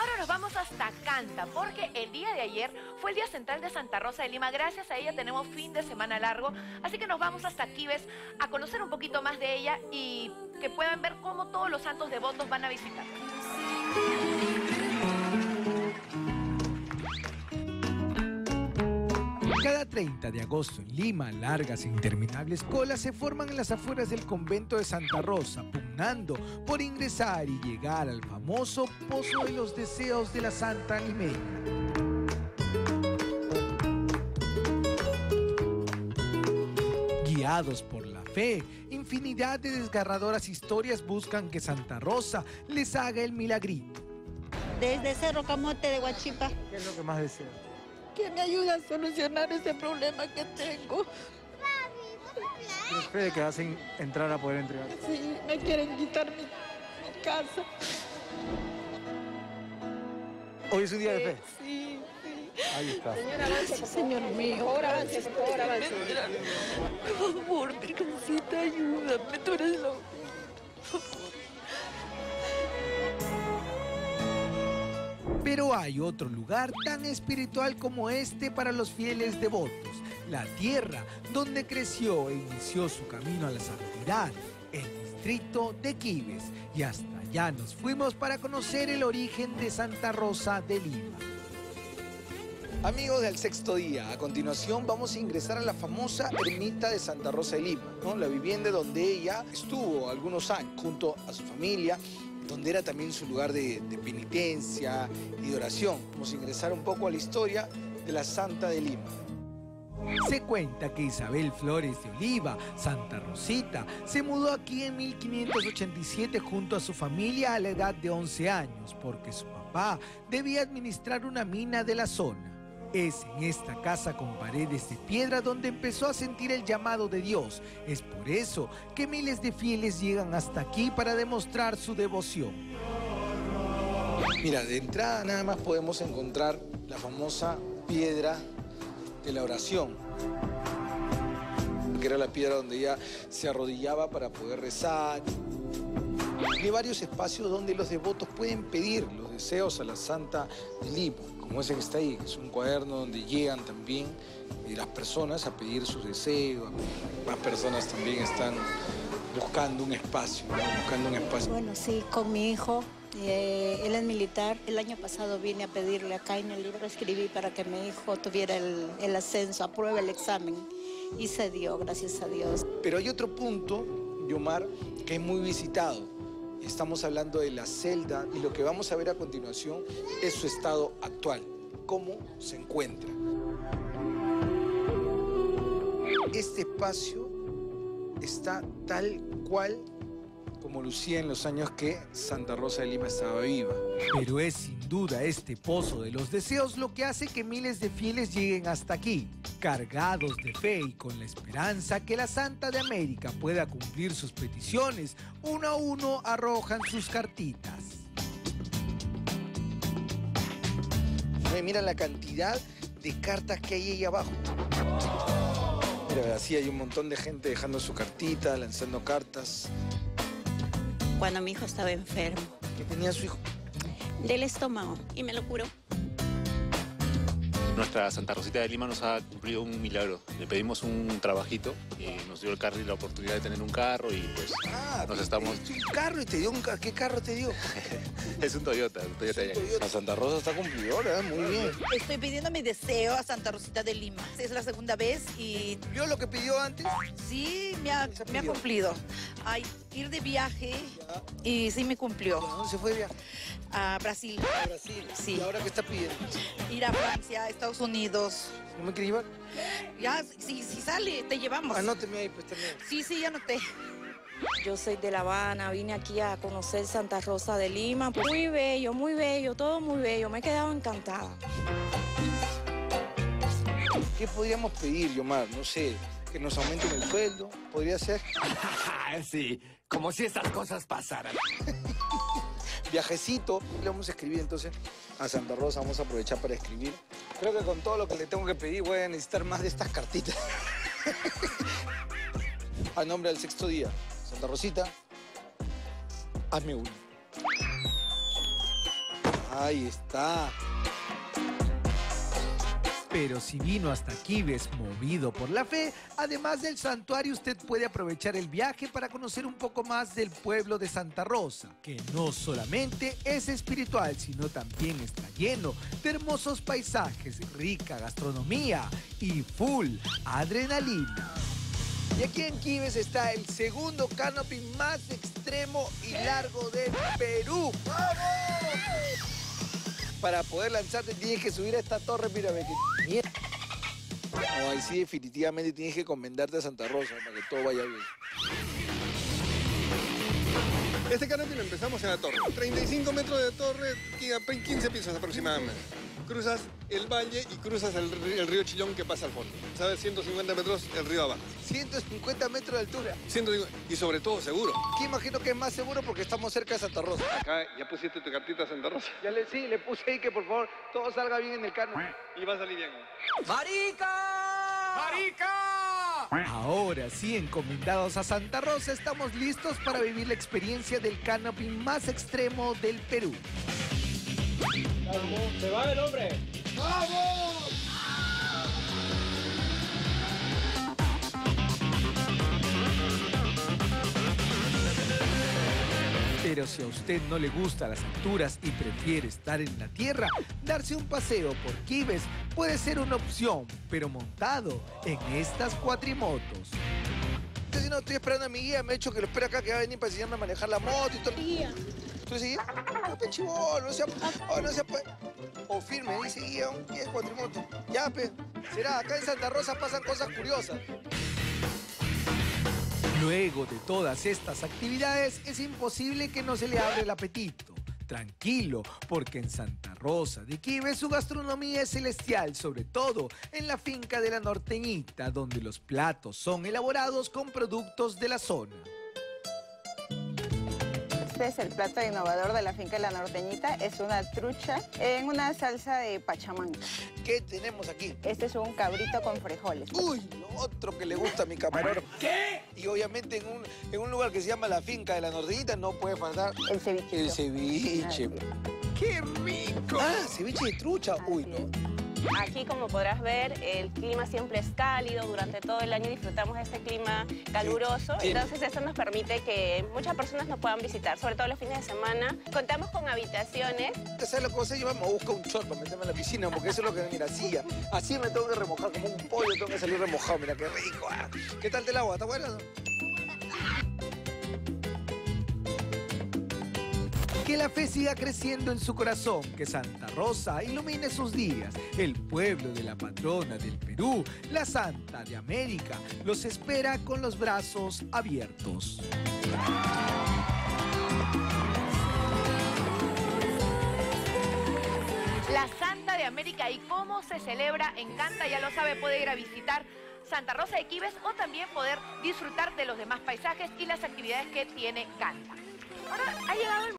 Ahora nos vamos hasta Canta, porque el día de ayer fue el Día Central de Santa Rosa de Lima. Gracias a ella tenemos fin de semana largo, así que nos vamos hasta Quibes a conocer un poquito más de ella y que puedan ver cómo todos los santos devotos van a visitarla. Cada 30 de agosto en Lima, largas e interminables colas se forman en las afueras del convento de Santa Rosa, por ingresar y llegar al famoso Pozo de los Deseos de la Santa Limeña. Guiados por la fe, infinidad de desgarradoras historias buscan que Santa Rosa les haga el milagrito. Desde Cerro Camote de Huachipa. ¿Qué es lo que más desea? que me ayude a solucionar ese problema que tengo. ¿Tienes fe de que hacen entrar a poder entregar? Sí, me quieren quitar mi, mi casa. ¿Hoy es un día de fe? Sí, sí. Ahí está. Señora, avance, señor mío. Ahora avance, por favor, avance. Por favor, Virgencita, ayúdame. Tú eres lo Pero hay otro lugar tan espiritual como este para los fieles devotos, la tierra donde creció e inició su camino a la santidad, el distrito de Quibes. Y hasta allá nos fuimos para conocer el origen de Santa Rosa de Lima. Amigos del sexto día, a continuación vamos a ingresar a la famosa ermita de Santa Rosa de Lima, la vivienda donde ella estuvo algunos años junto a su familia donde era también su lugar de, penitencia y de oración. Vamos a ingresar un poco a la historia de la Santa de Lima. Se cuenta que Isabel Flores de Oliva, Santa Rosita, se mudó aquí en 1587 junto a su familia a la edad de 11 años, porque su papá debía administrar una mina de la zona. Es en esta casa con paredes de piedra donde empezó a sentir el llamado de Dios. Es por eso que miles de fieles llegan hasta aquí para demostrar su devoción. Mira, de entrada nada más podemos encontrar la famosa piedra de la oración, que era la piedra donde ella se arrodillaba para poder rezar. Hay varios espacios donde los devotos pueden pedir los deseos a la Santa de Lima como ese que está ahí, que es un cuaderno donde llegan también y las personas a pedir sus deseos. Más personas también están buscando un espacio, ¿no? buscando un espacio. Bueno, sí, con mi hijo. Eh, él es militar. El año pasado vine a pedirle acá en el libro, escribí para que mi hijo tuviera el, el ascenso, apruebe el examen. Y se dio, gracias a Dios. Pero hay otro punto, Yomar, que es muy visitado Estamos hablando de la celda y lo que vamos a ver a continuación es su estado actual, cómo se encuentra. Este espacio está tal cual como lucía en los años que Santa Rosa de Lima estaba viva. Pero es sin duda este pozo de los deseos lo que hace que miles de fieles lleguen hasta aquí, cargados de fe y con la esperanza que la Santa de América pueda cumplir sus peticiones. Uno a uno arrojan sus cartitas. Mira la cantidad de cartas que hay ahí abajo. Mira, así hay un montón de gente dejando su cartita, lanzando cartas. Cuando mi hijo estaba enfermo. ¿Qué tenía su hijo? Del estómago y me lo curó. Nuestra Santa Rosita de Lima nos ha cumplido un milagro. Le pedimos un trabajito y nos dio el carro y la oportunidad de tener un carro y pues ah, nos estamos... Un carro y te dio un carro. ¿Qué carro te dio? es un Toyota, un Toyota. Es un Toyota. La Santa Rosa está cumplidora, ¿eh? muy bien. Estoy pidiendo mi deseo a Santa Rosita de Lima. Es la segunda vez y... ¿Yo lo que pidió antes? Sí, me ha, me ha cumplido. Ay, ir de viaje ya. y sí me cumplió. ¿A dónde se fue de viaje? A Brasil. A Brasil. Sí. ¿Y ahora qué está pidiendo? Ir a Francia, a Estados Unidos. ¿No me quieres llevar? Ya, si, si sale, te llevamos. Anóteme ahí, pues también. Sí, sí, ya anoté. Yo soy de La Habana, vine aquí a conocer Santa Rosa de Lima. Muy bello, muy bello, todo muy bello. Me he quedado encantada. ¿Qué podríamos pedir, Yomar? No sé, que nos aumenten el sueldo, ¿podría ser? sí, como si estas cosas pasaran. Viajecito, le vamos a escribir entonces a Santa Rosa, vamos a aprovechar para escribir. Creo que con todo lo que le tengo que pedir voy a necesitar más de estas cartitas. a nombre del sexto día, Santa Rosita, hazme uno. Ahí está. Pero si vino hasta Quibes movido por la fe, además del santuario usted puede aprovechar el viaje para conocer un poco más del pueblo de Santa Rosa, que no solamente es espiritual, sino también está lleno de hermosos paisajes, rica gastronomía y full adrenalina. Y aquí en Quibes está el segundo canopy más extremo y largo del Perú. ¡Vamos! Para poder lanzarte tienes que subir a esta torre, mírame que mierda. No, ahí sí definitivamente tienes que encomendarte a Santa Rosa para que todo vaya bien. Este canopy lo empezamos en la torre. 35 metros de torre, 15 pisos aproximadamente. Cruzas el valle y cruzas el, río Chillón que pasa al fondo. ¿Sabes? 150 metros el río abajo. 150 metros de altura. 150 y sobre todo seguro. Aquí imagino que es más seguro porque estamos cerca de Santa Rosa. Acá ya pusiste tu cartita a Santa Rosa. Ya le, sí, le puse ahí que por favor todo salga bien en el canopy. Y va a salir bien. Ahora sí, encomendados a Santa Rosa, estamos listos para vivir la experiencia del canopy más extremo del Perú. Pero si a usted no le gustan las alturas y prefiere estar en la tierra, darse un paseo por Quibes puede ser una opción, pero montado en estas cuatrimotos. Yo si no estoy esperando a mi guía, me he hecho que lo espera acá que va a venir para enseñarme a manejar la moto y todo. Guía. ¿Tú dices guía? No, pe sea, oh, no sea, pues. O firme, dice guía, un guía de cuatrimoto. Ya, pe. Será, acá en Santa Rosa pasan cosas curiosas. Luego de todas estas actividades, es imposible que no se le abra el apetito. Tranquilo, porque en Santa Rosa de Quibes su gastronomía es celestial, sobre todo en la finca de la Norteñita, donde los platos son elaborados con productos de la zona. Este es el plato innovador de la finca La Norteñita. Es una trucha en una salsa de pachamán. ¿Qué tenemos aquí? Este es un cabrito con frijoles. Uy, otro que le gusta a mi camarón. ¿Qué? Y obviamente en un, en un lugar que se llama la finca de la Norteñita no puede faltar El ceviche. el ceviche. ¡Qué rico! Ah, ceviche de trucha. Uy, no. Aquí, como podrás ver, el clima siempre es cálido. Durante todo el año disfrutamos de este clima caluroso. Sí. Entonces, eso nos permite que muchas personas nos puedan visitar, sobre todo los fines de semana. Contamos con habitaciones. ¿Sabes lo que me voy a buscar un short para meterme en la piscina, porque eso es lo que, mira, así, así me tengo que remojar, como un pollo tengo que salir remojado, mira, qué rico. ah. ¿Qué tal el agua? ¿Está buena? Que la fe siga creciendo en su corazón, que Santa Rosa ilumine sus días. El pueblo de la patrona del Perú, la Santa de América, los espera con los brazos abiertos. La Santa de América y cómo se celebra, encanta, ya lo sabe, puede ir a visitar Santa Rosa de Quibes o también poder disfrutar de los demás paisajes y las actividades que tiene Canta. Ahora ha llegado el